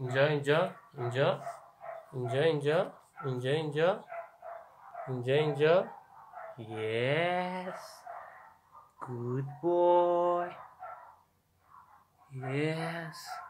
Enjoy, enjoy, enjoy, enjoy, enjoy, enjoy, enjoy, enjoy. Yes. Good boy. Yes.